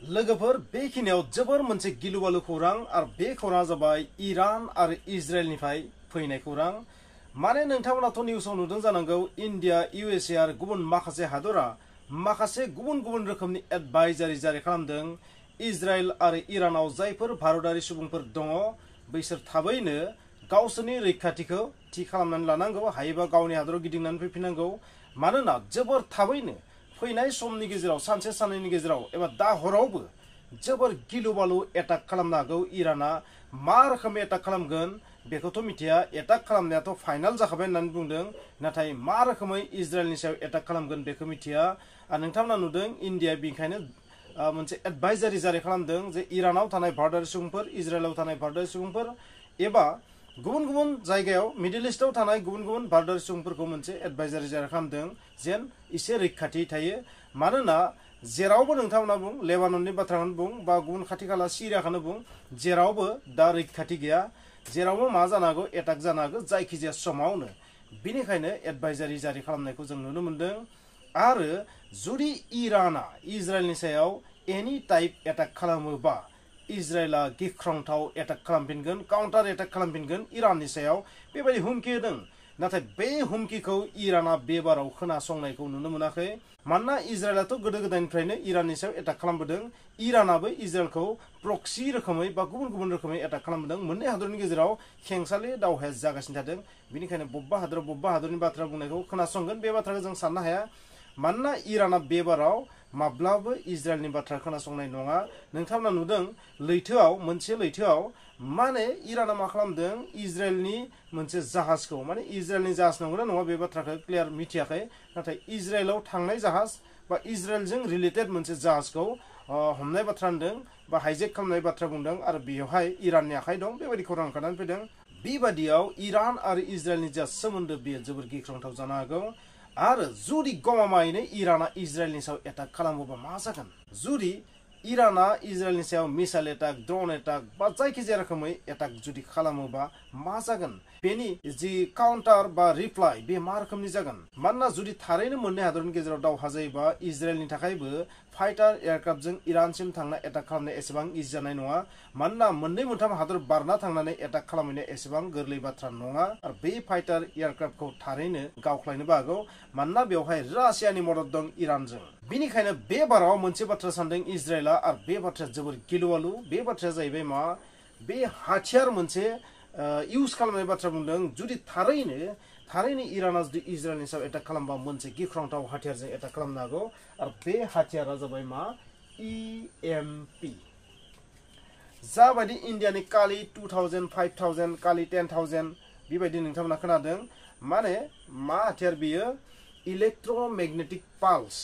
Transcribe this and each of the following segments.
लोगोफोर बेखिनियाव जोबोर मोनसे गिलु बालु खौरां आरो बे खौराङा जाबाय इरान आरो इज्राइलनिफ्राय फैनाय खौरां माने नोंथांमोनाथ' निउसाव नुदों जानांगौ इन्डिया इउ एस ए आरो गुबुन माखासे हादरा माखासे गुबुन गुबुन रोखोमनि एडभाइजारि जारि खालामदों इज्राइल आरो इरानाव जायफोर भारतारि सुबुंफोर दङ बैसोर थाबैनो गावसोरनि रैखाथिखौ थि खालामनानै लानांगौ हायोबा गावनि हादराव गिदिंनानै फैफिननांगौ मानोना जोबोर थाबैनो फैनाय समनि गेजेराव सानसे साननैनि गेजेराव एबा दा हरावबो जोबोर गिलु बालु एटाक खालामनो हागौ इराना मा रोखोमै एटाक खालामगोन बेखौथ' मिथिया एटाक खालामनायाथ' फाइनाल जाखाबाय होननानै बुंदों नाथाय मा रोखोमै इज्राइलनि सायाव एटाक खालामगोन बेखौ मिथिया आरो नोंथांमोना नुदों इन्डिया बेनिखायनो मोनसे एडभाइजारि जारि खालामदों जे इरानाव थानाय भारतारि सुबुंफोर इज्राइलाव थानाय भारतारि सुबुंफोर एबा गुबुन गुबुन जायगायाव मिडिल इस्टआव थानाय गुबुन गुबुन भारतारि सुबुंफोरखौ मोनसे एडभाइजारि जारि खालामदों जेन एसे रैखाथि थायो मानोना जेरावबो नोंथांमोना बुं लेबानननि बाथ्राखौनो बुं बा गुबुन खाथि खाला सिरियाखौनो बुं जेरावबो दा रैखाथि गैया जेरावबो मा जानो हागौ एटाक जानो हागौ जायखिजाया समावनो बिनिखायनो एडभाइजारि जारि खालामनायखौ जों नुनो मोन्दों आरो जुदि इराना इज्राइलनि सायाव एनि टाइप एटाक खालामोबा इज्राइला गिख्रंथाव एटाक खालामफिनगोन काउन्टार एटाक खालामफिनगोन इराननि सायाव। बेबायदि हुमखि होदों नाथाय बे हुमखिखौ इराना बेबाराव खोनासंनायखौ नुनो मोनाखै। मानोना इज्राइलाथ' गोदो गोदायनिफ्रायनो इराननि सायाव एटाक खालामबोदों, इरानाबो इज्राइलखौ प्रक्सि रोखोमै बा गुबुन गुबुन रोखोमै एटाक खालामबोदों। मोननै हादरनि गेजेराव खेंसालि दावहाया जागासिनो थादों। बेनिखायनो बबेबा हादर बबेबा हादरनि बाथ्रा बुंनायखौ खोनासंगोन। बे बाथ्राखौ जों साननो हाया। मानोना इराना बेबाराव माब्लाबो इज्राइलनि बाथ्रा खोनासंनाय नङा। नोंथांमोना नुदों लैथोआव मोनसे लैथोआव माने इराना मा खालामदों? इज्राइलनि मोनसे जाहाजखौ माने इज्राइलनि जाहाज नंगौना नङा बे बाथ्राखौ क्लियार मिथियाखै। नाथाय इज्राइलाव थांनाय जाहाज बा इज्राइलजों रिलेटेड मोनसे जाहाजखौ हमनाय बाथ्रा होनदों बा हाइजेक खालामनाय बाथ्रा बुंदों आरो बेवहाय इराननि आखाइ दं। बेबायदि खौरां ओंखारनानै फैदों। बेबादियाव इरान आरो इज्राइलनि जा सोमोन्दो बेयो जोबोर गिख्रंथाव जानो हागौ। आरो जुदि गमामायैनो इराना इज्राइलनि सायाव एटाक खालामोबा मा जागोन जुदि इराना इज्राइलनि सायाव मिसाइल एटाक ड्रन एटाक बा जायखिजाया रोखोमै एटाक जुदि खालामोबा मा जागोन बेनि जि काउन्टार बा रिप्लाइ बे मा रोखोमनि जागोन मानोना जुदि थारैनो मोननै हादरनि गेजेराव दावहा जायोबा इज्राइलनि थाखायबो फाइटार एयारक्राफ्टजों इरानसिम थांना एटाक खालामनाय एसेबां इजि जानाय नङा मानोना मोननै मोनथाम हादर बारना थांनानै एटाक खालामहैनाय एसेबां गोरलै बाथ्रा नङा आरो बे फाइटार एयारक्राफ्टखौ थारैनो गावख्लायनोबो हागौ मानोना बेवहाय रासियानि मदद दं इरानजों बिनिखायनो बे बाराव मोनसे बाथ्रा सानदों इज्राइला आरो बे बाथ्राया जोबोर गिलुवालु। बे बाथ्राया जाहैबाय मा? बे हाथियार मोनसे इउज खालामनाय बाथ्रा बुंदों। जुदि थारैनो थारैनो इराना जुदि इज्राइलनि सायाव एटाक खालामबा मोनसे गिख्रंथाव हाथियारजों एटाक खालामनो हागौ। आरो बे हाथियारा जाबाय मा? इ एम पि जाबायदि इन्डियानि कालि टु थावजेन्ड फाइभ थावजेन्ड कालि टेन थावजेन्ड बेबायदि नोंथांमोना खोनादों। माने मा हाथियार बियो? इलेक्ट्रमेगनेटिक पाल्स।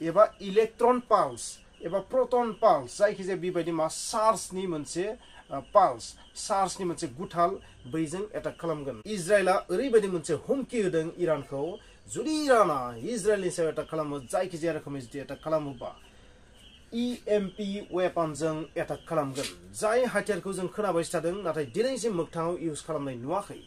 एबा इलेक्ट्रन पाल्स एबा प्रटन पाल्स जायखिजाया बेबायदि मा चार्जनि मोनसे पाल्स। चार्जनि मोनसे गुथाल बैजों एटाक खालामगोन। इज्राइला ओरैबायदि मोनसे हुमखि होदों इरानखौ जुदि इराना इज्राइलनि सायाव एटाक खालामो जायखिजाया रोखोमै जुदि एटाक खालामोबा पि वेपनजों एटाक खालामगोन। जाय हाथियारखौ जों खोनाबाय थादों नाथाय दिनैसिम मोगथाङाव इउज खालामनाय नुवाखै।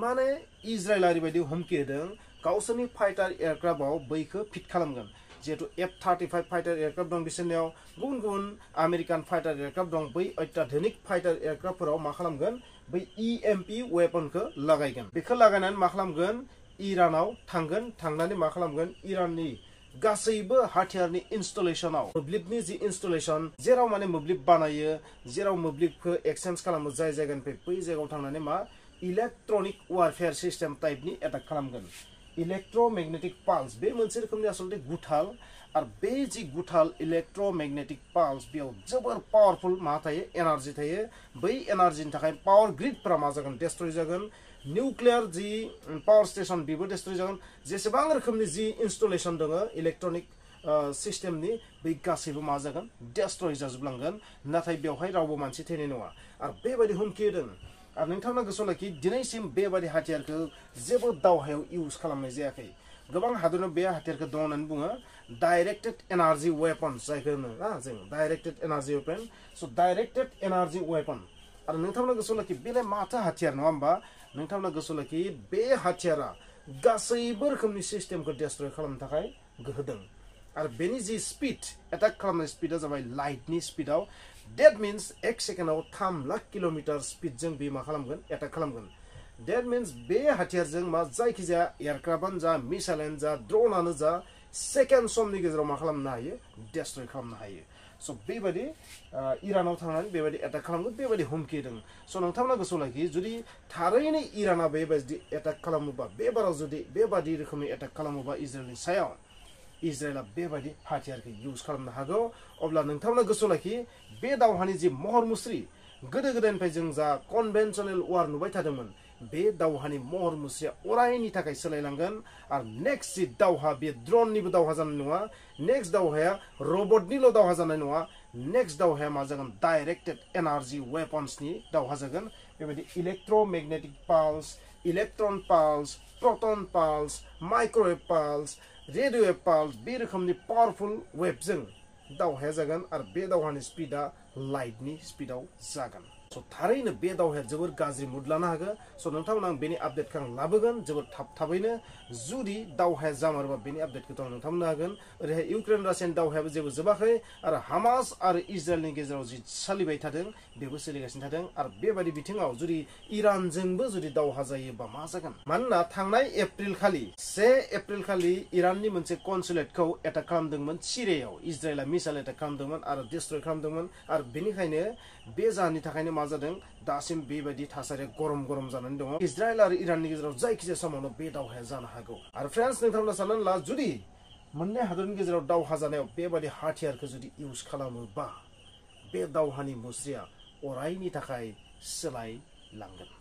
माने इज्राइला ओरैबायदि हुमखि होदों गावसोरनि फाइटार एयारक्राफ्टआव बैखौ फिट खालामगोन। जिहेतु F thirty five fighter aircraft दं बिसोरनियाव गुबुन गुबुन आमेरिकान फाइटार एयारक्राफ्ट दं। बै अत्याधुनिक फाइटार एयारक्राफ्टफोराव मा खालामगोन? बै इ एम पि वेपनखौ लागायगोन। बेखौ लागायनानै मा खालामगोन? इरानाव थांगोन। थांनानै मा खालामगोन? इराननि गासैबो हाथियारनि इनस्टलेसनाव मोब्लिबनि जि इनस्टलेसन जेराव माने मोब्लिब बानायो, जेराव मोब्लिबखौ एक्सचेन्ज खालामो जाय जायगानिफ्राय बै जायगायाव थांनानै मा इलेक्ट्रनिक वारफेयार सिस्टेम टाइपनि एटाक खालामगोन। इलेक्ट्रमेगनेटिक पाल्स बे मोनसे रोखोमनि आसलते गुथाल आरो बे जि गुथाल इलेक्ट्रमेगनेटिक पाल्स बेयाव जोबोर पावारफुल मा थायो एनार्जि थायो बै एनार्जिनि थाखाय पावार ग्रिडफोरा मा जागोन डेस्ट्रय जागोन निउक्लियार जि पावार स्टेसन बेबो डेस्ट्रय जागोन जेसेबां रोखोमनि जि इनस्टलेसन दङ इलेक्ट्रनिक सिस्टेमनि बै गासैबो मा जागोन डेस्ट्रय जाजोबलांगोन नाथाय बेवहाय रावबो मानसि थैनाय नङा आरो बेबायदि हुमखि होदों आरो नोंथांना गोसोआव लाखि दिनैसिम बेबादि हाथियारखौ जेबो दावहायाव इउज खालामनाय जायाखै गोबां हादराव बे हाथियारखौ दं होननानै बुङो डाइरेक्टेड एनार्जि वेपन जायखौ होनो ना जों डाइरेक्टेड एनार्जि वेपन स' डाइरेक्टेड एनार्जि वेपन आरो नोंथांमोना गोसोआव लाखि बेलाय माथो हाथियार नङा होमबा नोंथांमोना गोसोआव लाखि बे हाथियारा गासैबो रोखोमनि सिस्टेमखौ डेस्ट्रय खालामनो थाखाय गोहो दं आरो बेनि जि स्पिड एटाक खालामनाय स्पिडा जाबाय लाइटनि स्पिडाव डेट मिन्स एक सेकेन्डआव थाम लाख किल'मिटार स्पिडजों बे मा खालामगोन एटाक खालामगोन डेट मिन्स बे हाथियारजों मा जायखिजाया एयारक्राफ्टआनो जा मिसाइलानो जा ड्रनानो जा सेकेन्ड समनि गेजेराव मा खालामनो हायो डेस्ट्रय खालामनो हायो स' बेबायदि इरानाव थांनानै बेबायदि एटाक खालामगोन बेबायदि हुमखि होदों स' नोंथांमोना गोसोआव लाखि जुदि थारैनो इराना बेबायदि एटाक खालामोबा बेबाराव जुदि बेबादि रोखोमनि एटाक खालामोबा इजराइलनि सायाव इजराइला बेबायदि हाथियारखौ इउज खालामनो हागौ अब्ला नोंथांमोना गोसोआव लाखि बे दावहानि जि महर मुस्रि गोदो गोदायनिफ्राय जों जा कनभेनसनेल वार नुबाय थादोंमोन बे दावहानि महर मुस्रिया अरायनि थाखाय सोलायलांगोन आरो नेक्स्ट जि दावहा बे ड्रननिबो दावहा जानाय नङा नेक्स्ट दावहाया रबटनिल' दावहा जानाय नङा नेक्स्ट दावहाया मा जागोन डाइरेक्टेड एनार्जि वेपन्सनि दावहा जागोन बेबायदि इलेक्ट्रमेगनेटिक पाल्स इलेक्ट्रन पाल्स प्रटन पाल्स माइक्रवेभ पाल्स रेडिअ पाल्स बे रोखोमनि पावारफुल वेबजों दावहाया जागोन आरो बे दावहानि स्पिडा लाइटनि स्पिडाव जागोन स' थारैनो बे दावहाया जोबोर गाज्रि मुड लानो हागोन स' नोंथांमोन आं बेनि आपडेटखौ आं लाबोगोन जोबोर थाब थाबैनो जुदि दावहाया जामारोबा बेनि आपडेटखौथ' आं नोंथांमोननो हागोन ओरैहाय इउक्रेन रासियानि दावहायाबो जेबो जोबाखै आरो हामास आरो इजराइलनि गेजेराव जि सोलिबाय थादों बेबो सोलिगासिनो थादों आरो बेबायदि बिथिङाव जुदि इरानजोंबो जुदि दावहा जायोबा मा जागोन मानोना थांनाय एप्रिल खालि से एप्रिल खालि इराननि मोनसे कनसुलेटखौ एटाक खालामदोंमोन सिरियायाव इजराइला मिसाइल एटाक खालामदोंमोन आरो डिस्ट्रय खालामदोंमोन आरो बेनिखायनो बे जाहोननि थाखायनो मा जादों दासिम बेबायदि गरम गरम जानानै दङ। इजराइल आरो इराननि गेजेराव जायखिजाया समावनो बे दावहाया जानो हागौ। आरो फ्रेन्स नोंथांमोना साननानै ला, जुदि मोननै हादरनि गेजेराव दावहा जानायाव बेबायदि हाथियारखौ जुदि इउज खालामोबा, बे दावहानि मुस्रिया अरायनि थाखाय सोलायलांगोन।